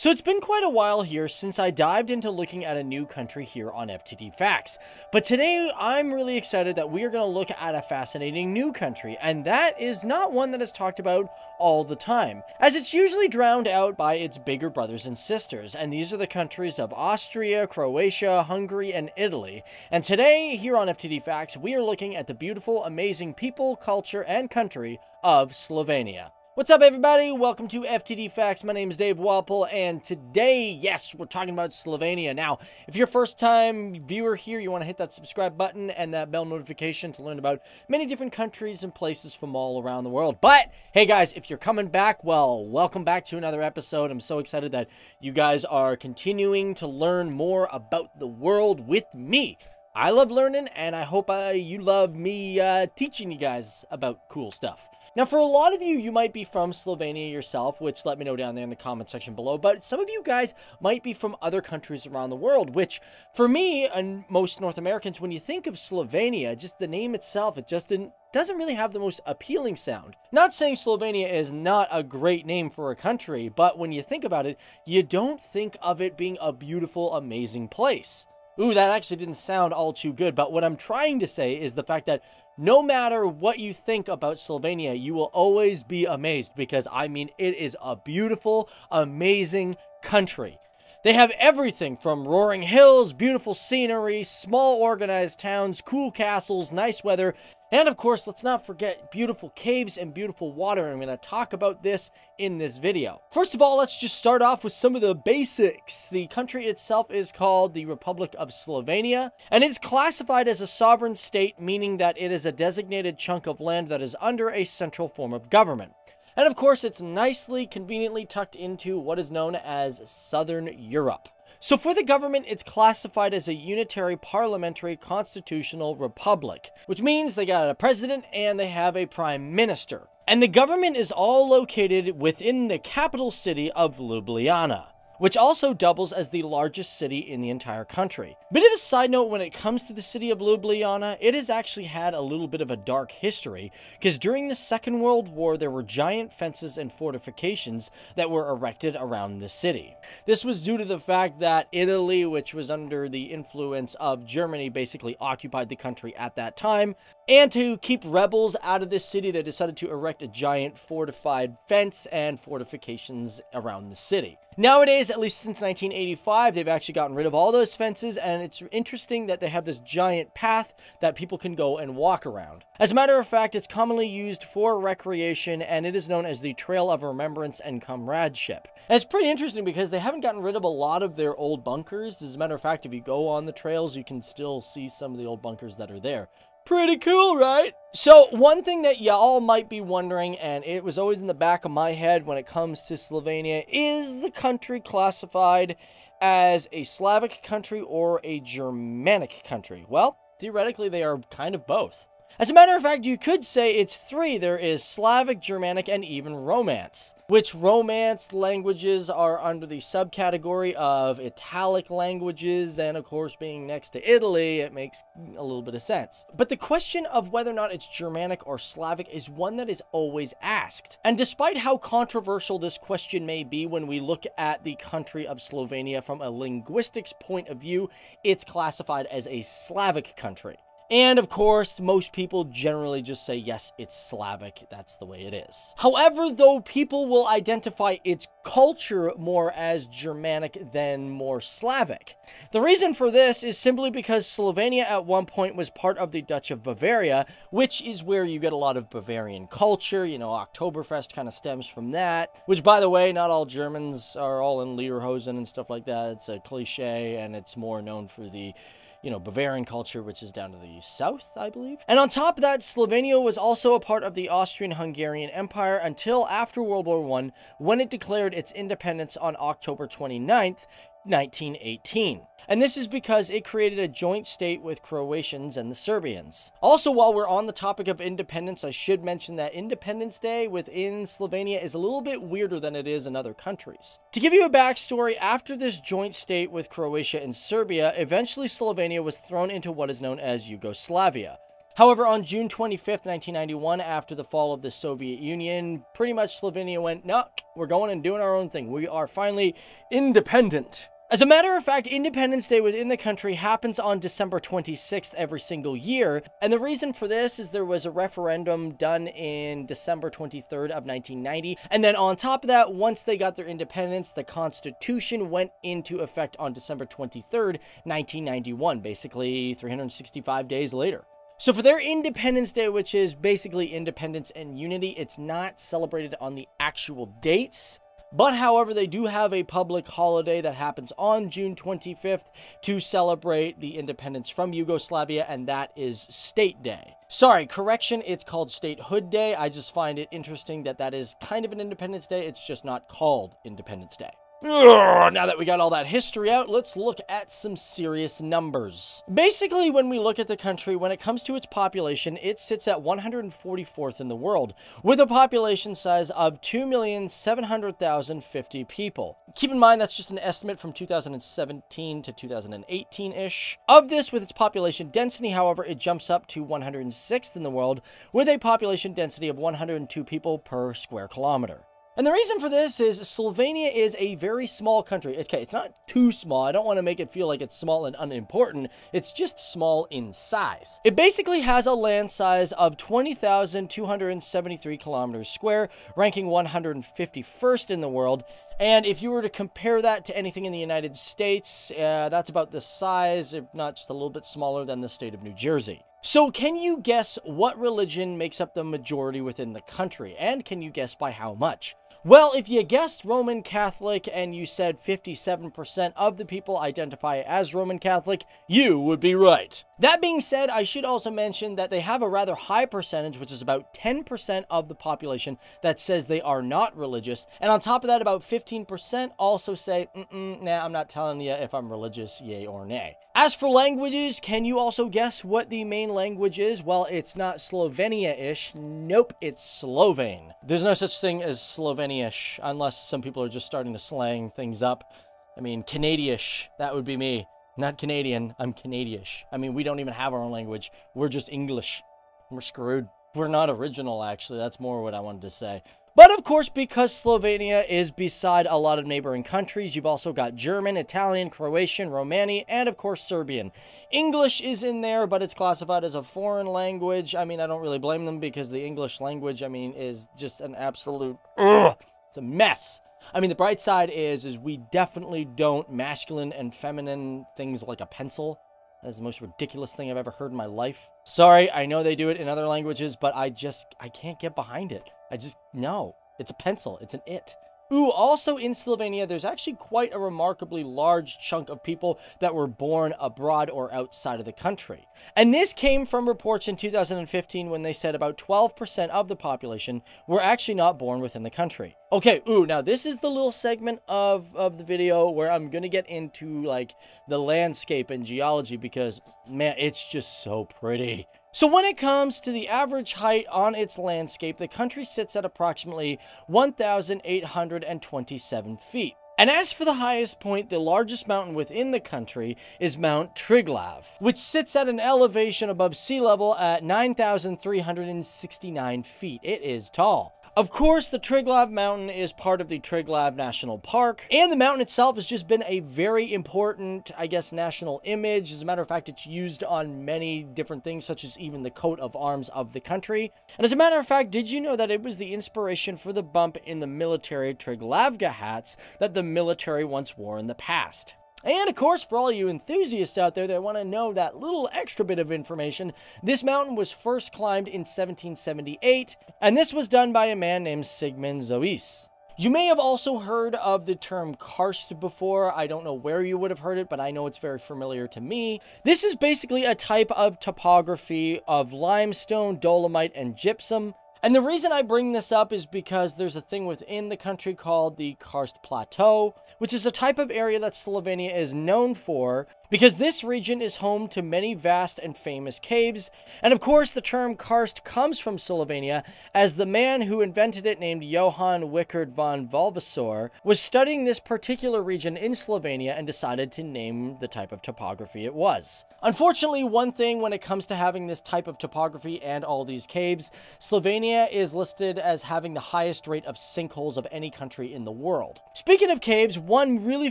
So it's been quite a while here since I dived into looking at a new country here on FTD Facts. But today I'm really excited that we are going to look at a fascinating new country, and that is not one that is talked about all the time, as it's usually drowned out by its bigger brothers and sisters, and these are the countries of Austria, Croatia, Hungary, and Italy. And today, here on FTD Facts, we are looking at the beautiful, amazing people, culture, and country of Slovenia. What's up, everybody? Welcome to FTD Facts. My name is Dave Walpole, and today, yes, we're talking about Slovenia. Now, if you're a first-time viewer here, you want to hit that subscribe button and that bell notification to learn about many different countries and places from all around the world. But, hey guys, if you're coming back, well, welcome back to another episode. I'm so excited that you guys are continuing to learn more about the world with me. I love learning, and I hope uh, you love me uh, teaching you guys about cool stuff. Now, for a lot of you, you might be from Slovenia yourself, which let me know down there in the comment section below, but some of you guys might be from other countries around the world, which for me and most North Americans, when you think of Slovenia, just the name itself, it just didn't doesn't really have the most appealing sound. Not saying Slovenia is not a great name for a country, but when you think about it, you don't think of it being a beautiful, amazing place. Ooh, that actually didn't sound all too good, but what I'm trying to say is the fact that no matter what you think about Slovenia, you will always be amazed because, I mean, it is a beautiful, amazing country. They have everything from roaring hills, beautiful scenery, small organized towns, cool castles, nice weather, and of course, let's not forget beautiful caves and beautiful water. I'm going to talk about this in this video. First of all, let's just start off with some of the basics. The country itself is called the Republic of Slovenia and is classified as a sovereign state, meaning that it is a designated chunk of land that is under a central form of government. And of course, it's nicely, conveniently tucked into what is known as Southern Europe. So for the government, it's classified as a unitary parliamentary constitutional republic, which means they got a president and they have a prime minister. And the government is all located within the capital city of Ljubljana which also doubles as the largest city in the entire country. Bit of a side note when it comes to the city of Ljubljana, it has actually had a little bit of a dark history, because during the Second World War, there were giant fences and fortifications that were erected around the city. This was due to the fact that Italy, which was under the influence of Germany, basically occupied the country at that time, and to keep rebels out of this city, they decided to erect a giant fortified fence and fortifications around the city. Nowadays, at least since 1985, they've actually gotten rid of all those fences, and it's interesting that they have this giant path that people can go and walk around. As a matter of fact, it's commonly used for recreation, and it is known as the Trail of Remembrance and Comradeship. And it's pretty interesting because they haven't gotten rid of a lot of their old bunkers. As a matter of fact, if you go on the trails, you can still see some of the old bunkers that are there. Pretty cool, right? So, one thing that y'all might be wondering, and it was always in the back of my head when it comes to Slovenia, is the country classified as a Slavic country or a Germanic country? Well, theoretically, they are kind of both. As a matter of fact, you could say it's three. There is Slavic, Germanic, and even Romance, which Romance languages are under the subcategory of Italic languages, and of course, being next to Italy, it makes a little bit of sense. But the question of whether or not it's Germanic or Slavic is one that is always asked. And despite how controversial this question may be when we look at the country of Slovenia from a linguistics point of view, it's classified as a Slavic country. And of course, most people generally just say, yes, it's Slavic. That's the way it is. However, though, people will identify its culture more as Germanic than more Slavic. The reason for this is simply because Slovenia at one point was part of the Duchy of Bavaria, which is where you get a lot of Bavarian culture. You know, Oktoberfest kind of stems from that, which, by the way, not all Germans are all in Lederhosen and stuff like that. It's a cliche, and it's more known for the you know, Bavarian culture, which is down to the south, I believe. And on top of that, Slovenia was also a part of the Austrian-Hungarian Empire until after World War I, when it declared its independence on October 29th, 1918. And this is because it created a joint state with Croatians and the Serbians. Also, while we're on the topic of independence, I should mention that Independence Day within Slovenia is a little bit weirder than it is in other countries. To give you a backstory, after this joint state with Croatia and Serbia, eventually Slovenia was thrown into what is known as Yugoslavia. However, on June 25th, 1991, after the fall of the Soviet Union, pretty much Slovenia went, no, we're going and doing our own thing. We are finally independent. As a matter of fact, Independence Day within the country happens on December 26th every single year, and the reason for this is there was a referendum done in December 23rd of 1990, and then on top of that, once they got their independence, the Constitution went into effect on December 23rd, 1991, basically 365 days later. So for their Independence Day, which is basically independence and unity, it's not celebrated on the actual dates. But however, they do have a public holiday that happens on June 25th to celebrate the independence from Yugoslavia, and that is State Day. Sorry, correction, it's called Statehood Day. I just find it interesting that that is kind of an Independence Day. It's just not called Independence Day. Now that we got all that history out, let's look at some serious numbers. Basically, when we look at the country, when it comes to its population, it sits at 144th in the world, with a population size of 2,700,050 people. Keep in mind, that's just an estimate from 2017 to 2018-ish. Of this, with its population density, however, it jumps up to 106th in the world, with a population density of 102 people per square kilometer. And the reason for this is Slovenia is a very small country. Okay, it's not too small. I don't want to make it feel like it's small and unimportant. It's just small in size. It basically has a land size of 20,273 kilometers square, ranking 151st in the world. And if you were to compare that to anything in the United States, uh, that's about the size, if not just a little bit smaller than the state of New Jersey. So can you guess what religion makes up the majority within the country? And can you guess by how much? Well, if you guessed Roman Catholic and you said 57% of the people identify as Roman Catholic, you would be right. That being said, I should also mention that they have a rather high percentage, which is about 10% of the population that says they are not religious. And on top of that, about 15% also say, mm-mm, nah, I'm not telling you if I'm religious, yay or nay. As for languages, can you also guess what the main language is? Well, it's not Slovenia-ish. Nope, it's Slovene. There's no such thing as Slovenia-ish, unless some people are just starting to slang things up. I mean, Canadian-ish, that would be me. Not Canadian, I'm Canadish. I mean, we don't even have our own language. We're just English. We're screwed. We're not original, actually. That's more what I wanted to say. But of course, because Slovenia is beside a lot of neighboring countries, you've also got German, Italian, Croatian, Romani, and of course Serbian. English is in there, but it's classified as a foreign language. I mean, I don't really blame them because the English language, I mean, is just an absolute, ugh, it's a mess. I mean, the bright side is, is we definitely don't masculine and feminine things like a pencil. That is the most ridiculous thing I've ever heard in my life. Sorry, I know they do it in other languages, but I just, I can't get behind it. I just, no. It's a pencil. It's an it. Ooh, also in Slovenia, there's actually quite a remarkably large chunk of people that were born abroad or outside of the country. And this came from reports in 2015 when they said about 12% of the population were actually not born within the country. Okay, ooh, now this is the little segment of, of the video where I'm going to get into like the landscape and geology because, man, it's just so pretty. So when it comes to the average height on its landscape, the country sits at approximately 1,827 feet. And as for the highest point, the largest mountain within the country is Mount Triglav, which sits at an elevation above sea level at 9,369 feet. It is tall. Of course, the Triglav Mountain is part of the Triglav National Park, and the mountain itself has just been a very important, I guess, national image. As a matter of fact, it's used on many different things, such as even the coat of arms of the country. And as a matter of fact, did you know that it was the inspiration for the bump in the military Triglavka hats that the military once wore in the past? And of course, for all you enthusiasts out there that want to know that little extra bit of information, this mountain was first climbed in 1778, and this was done by a man named Sigmund Zois. You may have also heard of the term karst before. I don't know where you would have heard it, but I know it's very familiar to me. This is basically a type of topography of limestone, dolomite, and gypsum. And the reason I bring this up is because there's a thing within the country called the Karst Plateau, which is a type of area that Slovenia is known for because this region is home to many vast and famous caves, and of course the term karst comes from Slovenia, as the man who invented it named Johann Weikhard von Valvasor was studying this particular region in Slovenia and decided to name the type of topography it was. Unfortunately, one thing when it comes to having this type of topography and all these caves, Slovenia is listed as having the highest rate of sinkholes of any country in the world. Speaking of caves, one really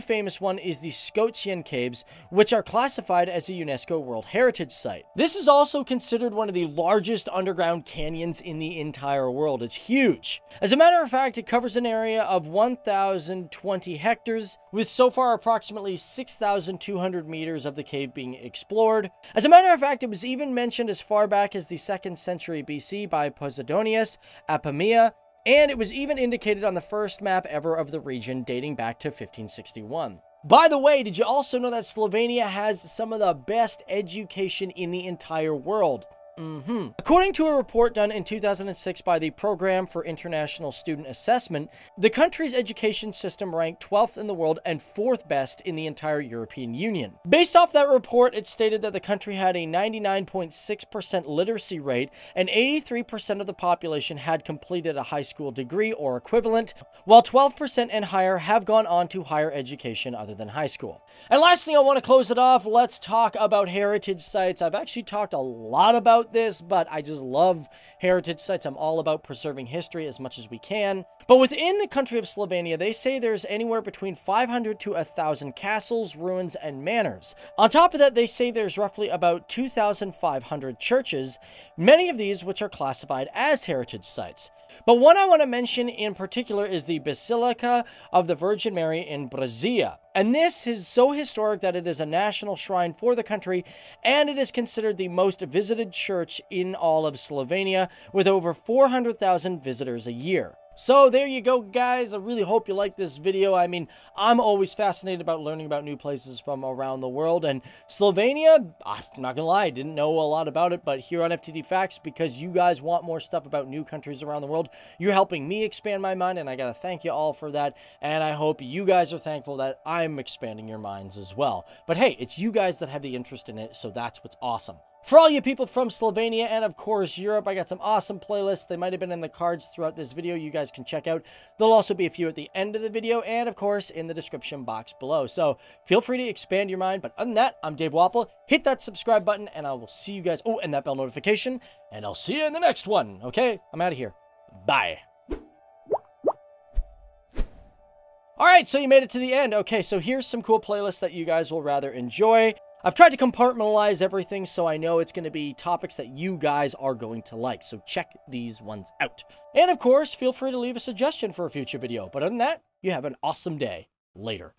famous one is the Škocjan Caves, which are classified as a UNESCO World Heritage Site. This is also considered one of the largest underground canyons in the entire world. It's huge. As a matter of fact, it covers an area of 1,020 hectares, with so far approximately 6,200 meters of the cave being explored. As a matter of fact, it was even mentioned as far back as the 2nd century BC by Posidonius Apamea, and it was even indicated on the first map ever of the region dating back to 1561. By the way, did you also know that Slovenia has some of the best education in the entire world? Mm -hmm. According to a report done in 2006 by the Program for International Student Assessment, the country's education system ranked 12th in the world and 4th best in the entire European Union. Based off that report, it stated that the country had a 99.6% literacy rate and 83% of the population had completed a high school degree or equivalent, while 12% and higher have gone on to higher education other than high school. And last thing I want to close it off, let's talk about heritage sites. I've actually talked a lot about this, but I just love heritage sites. I'm all about preserving history as much as we can. But within the country of Slovenia, they say there's anywhere between 500 to 1,000 castles, ruins, and manors. On top of that, they say there's roughly about 2,500 churches, many of these which are classified as heritage sites. But one I want to mention in particular is the Basilica of the Virgin Mary in Brezje. And this is so historic that it is a national shrine for the country, and it is considered the most visited church in all of Slovenia, with over 400,000 visitors a year. So there you go, guys. I really hope you like this video. I mean, I'm always fascinated about learning about new places from around the world. And Slovenia, I'm not going to lie, I didn't know a lot about it. But here on FTD Facts, because you guys want more stuff about new countries around the world, you're helping me expand my mind. And I got to thank you all for that. And I hope you guys are thankful that I'm expanding your minds as well. But hey, it's you guys that have the interest in it. So that's what's awesome. For all you people from Slovenia and, of course, Europe, I got some awesome playlists. They might have been in the cards throughout this video. You guys can check out. There'll also be a few at the end of the video and, of course, in the description box below. So feel free to expand your mind. But other than that, I'm Dave Walpole. Hit that subscribe button, and I will see you guys. Oh, and that bell notification. And I'll see you in the next one. Okay? I'm out of here. Bye. All right, so you made it to the end. Okay, so here's some cool playlists that you guys will rather enjoy. I've tried to compartmentalize everything so I know it's going to be topics that you guys are going to like, so check these ones out. And of course, feel free to leave a suggestion for a future video, but other than that, you have an awesome day. Later.